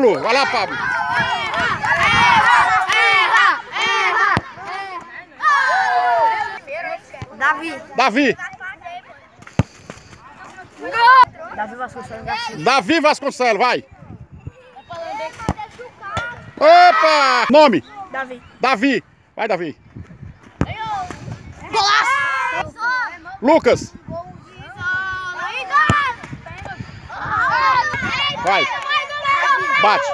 Pablo, vai lá, Pablo. Davi. Davi. Davi Vasconcelos Garcia. Davi Vasconcelos, vai. Opa! Nome. Davi. Davi. Vai, Davi. Golaço! Lucas. Vai. Bate.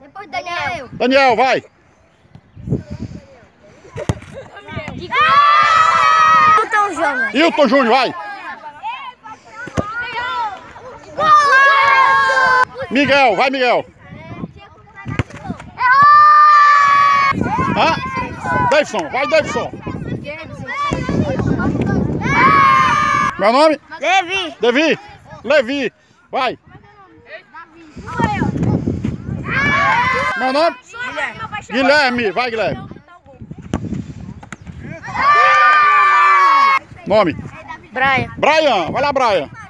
Depois Daniel. Daniel, vai. Então, Júnior. Hilton Júnior, vai. Miguel, vai, Miguel. Hã? Davidson, vai, Davidson. Meu nome? Levi. Levi. Levi. Vai. Meu nome? Guilherme. Vai, Guilherme. Nome? Brian. Brian. Vai lá, Brian.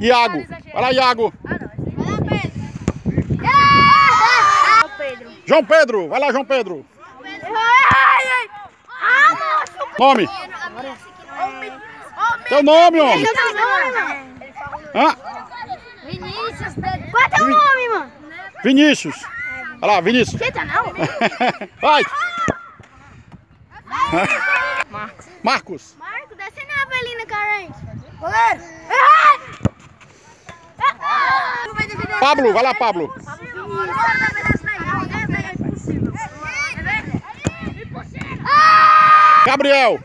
Iago. Vai lá, Iago. João Pedro. Vai lá, João Pedro. Nome? Teu nome, homem. Hã? Vinícius. Qual é teu nome, mano? Vinícius. Vai lá, Vinícius. Não? Vai. Marcos. Marcos. Marcos, desce na Avelina carente. Goleiro. Pablo. Vai lá, Pablo. Gabriel!